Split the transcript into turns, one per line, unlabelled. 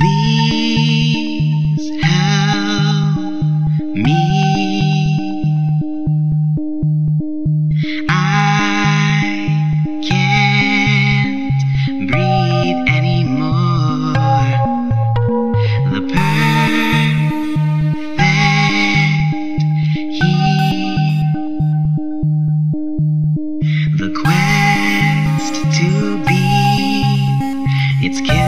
Please help me. I can't breathe anymore. The perfect heat. The quest to be. It's killing.